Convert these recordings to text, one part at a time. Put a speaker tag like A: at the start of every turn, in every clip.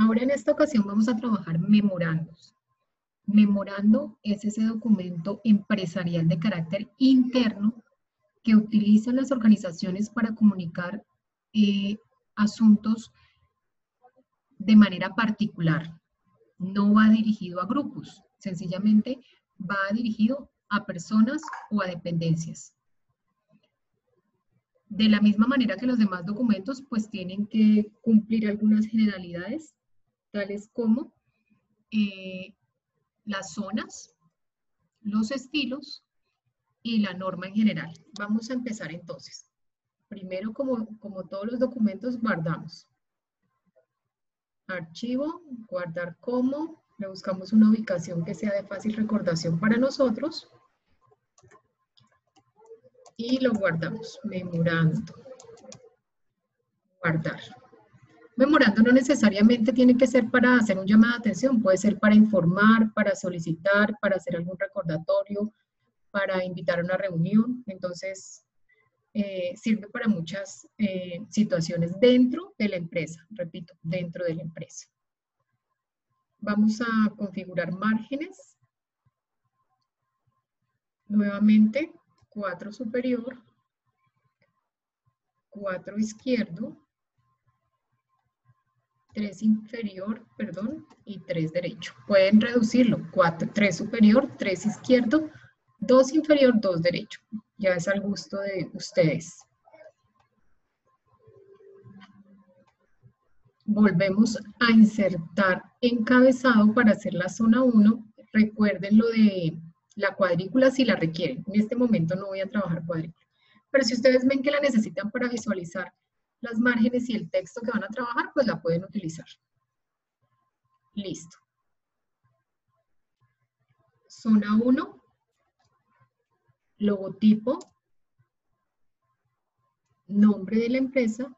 A: Ahora en esta ocasión vamos a trabajar memorandos. Memorando es ese documento empresarial de carácter interno que utilizan las organizaciones para comunicar eh, asuntos de manera particular. No va dirigido a grupos, sencillamente va dirigido a personas o a dependencias. De la misma manera que los demás documentos, pues tienen que cumplir algunas generalidades, tales como eh, las zonas, los estilos y la norma en general. Vamos a empezar entonces. Primero, como, como todos los documentos, guardamos. Archivo, guardar como, le buscamos una ubicación que sea de fácil recordación para nosotros y lo guardamos. Memorando. Guardar. Memorando no necesariamente tiene que ser para hacer un llamado de atención, puede ser para informar, para solicitar, para hacer algún recordatorio, para invitar a una reunión. Entonces, eh, sirve para muchas eh, situaciones dentro de la empresa, repito, dentro de la empresa. Vamos a configurar márgenes. Nuevamente, 4 superior, 4 izquierdo, 3 inferior, perdón, y 3 derecho. Pueden reducirlo, 4, 3 superior, 3 izquierdo, 2 inferior, 2 derecho. Ya es al gusto de ustedes. Volvemos a insertar encabezado para hacer la zona 1. Recuerden lo de la cuadrícula si la requieren. En este momento no voy a trabajar cuadrícula. Pero si ustedes ven que la necesitan para visualizar las márgenes y el texto que van a trabajar, pues la pueden utilizar. Listo. Zona 1, logotipo, nombre de la empresa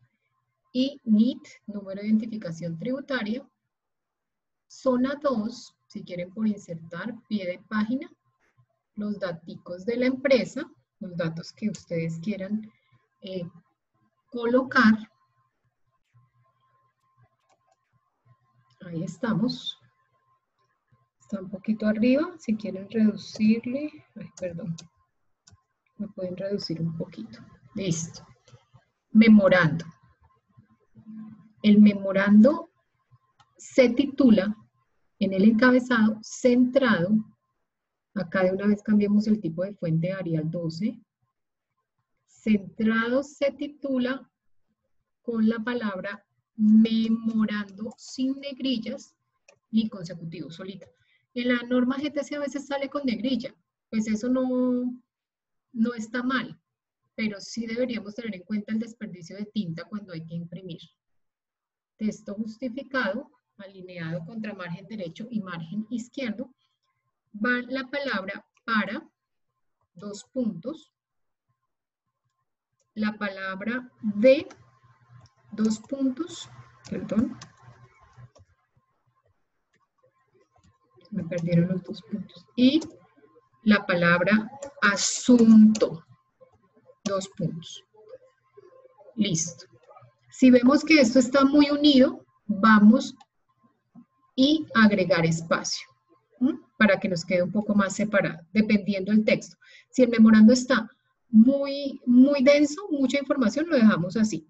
A: y NIT, número de identificación tributaria. Zona 2, si quieren por insertar, pie de página, los datos de la empresa, los datos que ustedes quieran eh, colocar. Ahí estamos. Está un poquito arriba. Si quieren reducirle, perdón, me pueden reducir un poquito. Listo. Memorando. El memorando se titula en el encabezado centrado Acá de una vez cambiamos el tipo de fuente Arial 12. Centrado se titula con la palabra memorando sin negrillas y consecutivo solito. En la norma GTC a veces sale con negrilla, pues eso no, no está mal, pero sí deberíamos tener en cuenta el desperdicio de tinta cuando hay que imprimir. Texto justificado, alineado contra margen derecho y margen izquierdo, va la palabra para, dos puntos, la palabra de, dos puntos, perdón, me perdieron los dos puntos, y la palabra asunto, dos puntos. Listo. Si vemos que esto está muy unido, vamos y agregar espacio para que nos quede un poco más separado, dependiendo del texto. Si el memorando está muy, muy denso, mucha información, lo dejamos así.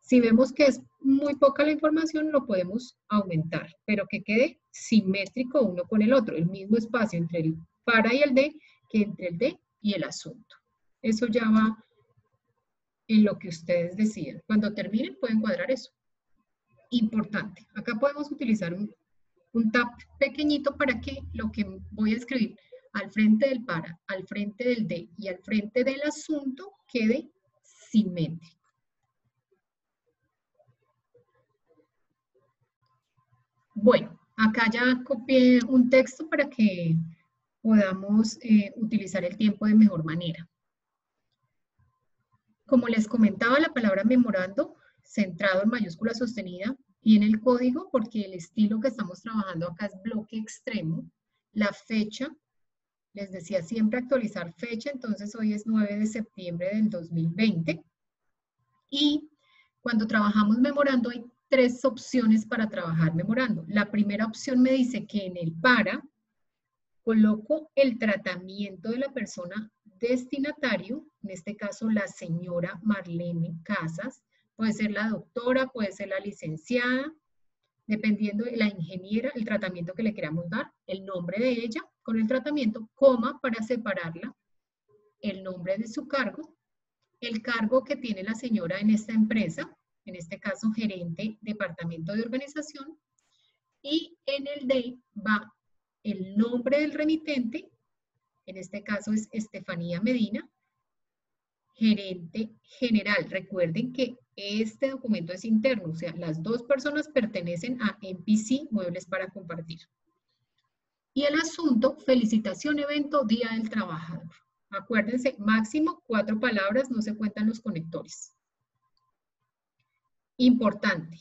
A: Si vemos que es muy poca la información, lo podemos aumentar, pero que quede simétrico uno con el otro, el mismo espacio entre el para y el de que entre el de y el asunto. Eso ya va en lo que ustedes deciden. Cuando terminen pueden cuadrar eso. Importante. Acá podemos utilizar un un tab pequeñito para que lo que voy a escribir al frente del para, al frente del de y al frente del asunto quede simétrico. Bueno, acá ya copié un texto para que podamos eh, utilizar el tiempo de mejor manera. Como les comentaba, la palabra memorando, centrado en mayúscula sostenida, y en el código, porque el estilo que estamos trabajando acá es bloque extremo, la fecha, les decía siempre actualizar fecha, entonces hoy es 9 de septiembre del 2020. Y cuando trabajamos memorando hay tres opciones para trabajar memorando. La primera opción me dice que en el para coloco el tratamiento de la persona destinatario, en este caso la señora Marlene Casas, puede ser la doctora, puede ser la licenciada, dependiendo de la ingeniera, el tratamiento que le queramos dar, el nombre de ella con el tratamiento, coma para separarla, el nombre de su cargo, el cargo que tiene la señora en esta empresa, en este caso gerente, departamento de organización, y en el D va el nombre del remitente, en este caso es Estefanía Medina, gerente general. Recuerden que este documento es interno, o sea, las dos personas pertenecen a MPC, Muebles para Compartir. Y el asunto, felicitación, evento, Día del Trabajador. Acuérdense, máximo cuatro palabras, no se cuentan los conectores. Importante.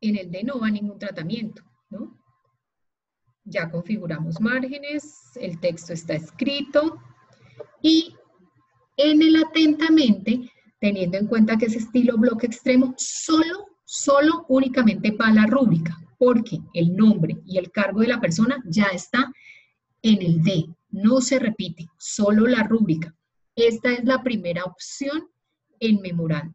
A: En el D no va ningún tratamiento, ¿no? Ya configuramos márgenes, el texto está escrito y en el atentamente, teniendo en cuenta que es estilo bloque extremo, solo, solo únicamente para la rúbrica, porque el nombre y el cargo de la persona ya está en el D, no se repite, solo la rúbrica. Esta es la primera opción en memorando.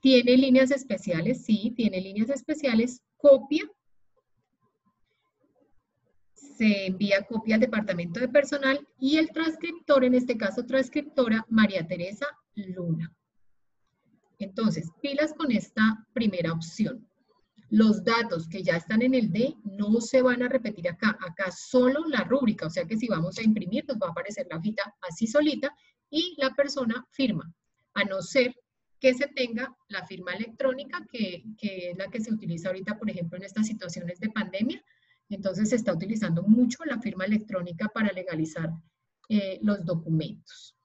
A: ¿Tiene líneas especiales? Sí, tiene líneas especiales. Copia se envía copia al departamento de personal y el transcriptor, en este caso transcriptora, María Teresa Luna. Entonces, pilas con esta primera opción. Los datos que ya están en el D no se van a repetir acá. Acá solo la rúbrica, o sea que si vamos a imprimir nos va a aparecer la hojita así solita y la persona firma, a no ser que se tenga la firma electrónica, que, que es la que se utiliza ahorita, por ejemplo, en estas situaciones de pandemia, entonces se está utilizando mucho la firma electrónica para legalizar eh, los documentos.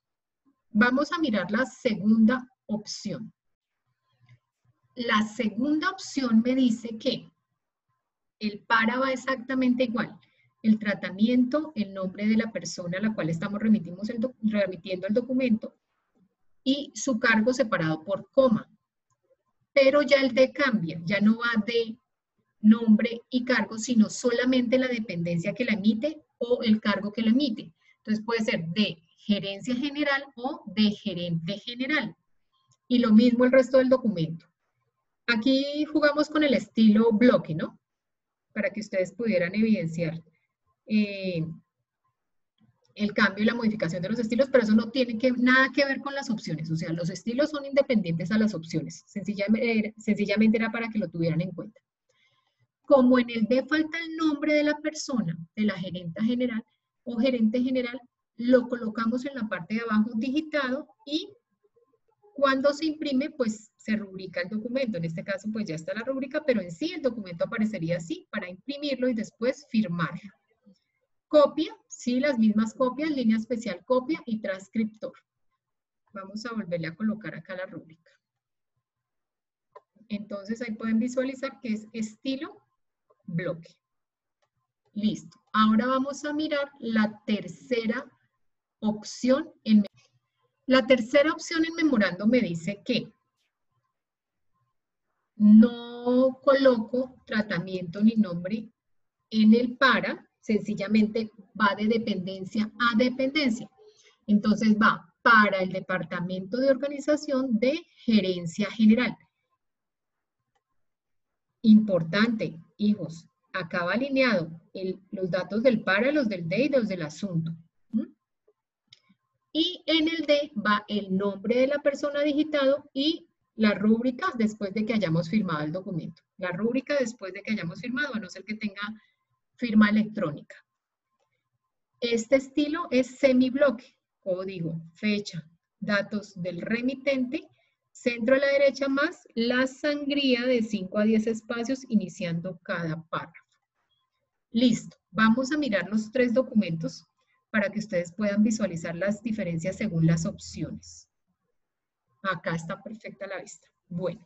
A: Vamos a mirar la segunda opción. La segunda opción me dice que el para va exactamente igual. El tratamiento, el nombre de la persona a la cual estamos remitiendo el documento y su cargo separado por coma. Pero ya el de cambia, ya no va de nombre y cargo, sino solamente la dependencia que la emite o el cargo que la emite. Entonces puede ser de gerencia general o de gerente general. Y lo mismo el resto del documento. Aquí jugamos con el estilo bloque, ¿no? Para que ustedes pudieran evidenciar eh, el cambio y la modificación de los estilos, pero eso no tiene que, nada que ver con las opciones. O sea, los estilos son independientes a las opciones. Sencillamente, sencillamente era para que lo tuvieran en cuenta. Como en el D falta el nombre de la persona, de la gerenta general o gerente general, lo colocamos en la parte de abajo digitado y cuando se imprime, pues se rubrica el documento. En este caso, pues ya está la rúbrica, pero en sí el documento aparecería así para imprimirlo y después firmarlo. Copia, sí, las mismas copias, línea especial copia y transcriptor. Vamos a volverle a colocar acá la rúbrica. Entonces ahí pueden visualizar que es estilo bloque. Listo. Ahora vamos a mirar la tercera opción. En, la tercera opción en memorando me dice que no coloco tratamiento ni nombre en el para, sencillamente va de dependencia a dependencia. Entonces va para el departamento de organización de gerencia general. Importante, hijos, acaba alineado los datos del para, los del D y los del asunto. Y en el D va el nombre de la persona digitado y la rúbrica después de que hayamos firmado el documento. La rúbrica después de que hayamos firmado, a no ser que tenga firma electrónica. Este estilo es semibloque, código, fecha, datos del remitente Centro a la derecha más la sangría de 5 a 10 espacios iniciando cada párrafo. Listo. Vamos a mirar los tres documentos para que ustedes puedan visualizar las diferencias según las opciones. Acá está perfecta la vista. Bueno.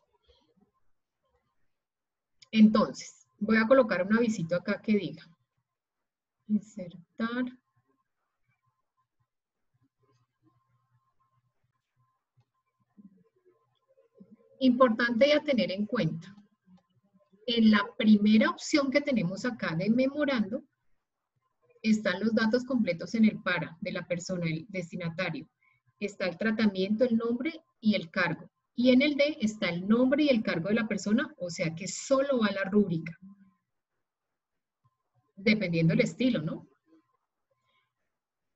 A: Entonces, voy a colocar un avisito acá que diga. Insertar. Importante a tener en cuenta. En la primera opción que tenemos acá de memorando, están los datos completos en el para de la persona, el destinatario. Está el tratamiento, el nombre y el cargo. Y en el D está el nombre y el cargo de la persona, o sea que solo va la rúbrica. Dependiendo del estilo, ¿no?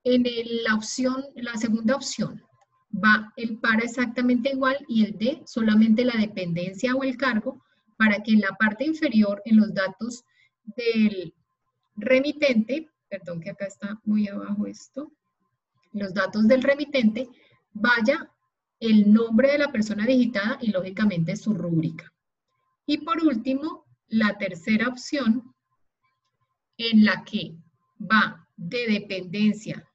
A: En la opción, la segunda opción, va el para exactamente igual y el D solamente la dependencia o el cargo para que en la parte inferior, en los datos del remitente, perdón que acá está muy abajo esto, los datos del remitente, vaya el nombre de la persona digitada y lógicamente su rúbrica. Y por último, la tercera opción en la que va de dependencia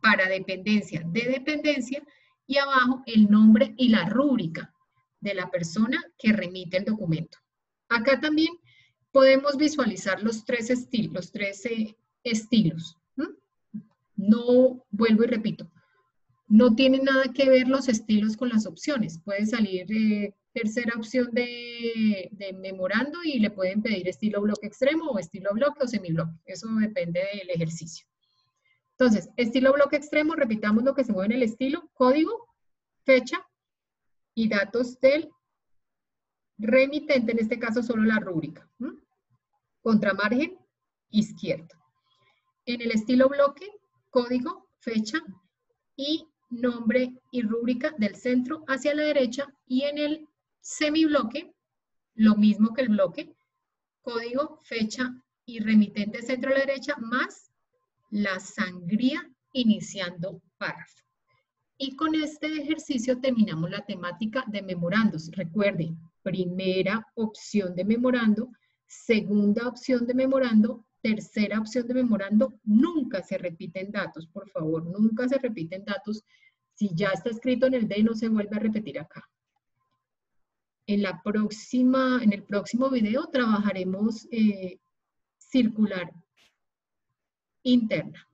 A: para dependencia de dependencia y abajo el nombre y la rúbrica de la persona que remite el documento. Acá también podemos visualizar los tres estilos, los tres estilos. No, vuelvo y repito, no tiene nada que ver los estilos con las opciones. Puede salir eh, tercera opción de, de, memorando y le pueden pedir estilo bloque extremo o estilo bloque o semibloque. Eso depende del ejercicio. Entonces, estilo bloque extremo, repitamos lo que se mueve en el estilo, código, fecha y datos del remitente, en este caso solo la rúbrica. Contramargen izquierdo. En el estilo bloque, código, fecha y nombre y rúbrica del centro hacia la derecha. Y en el semibloque, lo mismo que el bloque, código, fecha y remitente centro a la derecha, más la sangría iniciando párrafo. Y con este ejercicio terminamos la temática de memorandos. Recuerden, primera opción de memorando, segunda opción de memorando, tercera opción de memorando, nunca se repiten datos, por favor, nunca se repiten datos. Si ya está escrito en el D, no se vuelve a repetir acá. En, la próxima, en el próximo video trabajaremos eh, circular interna.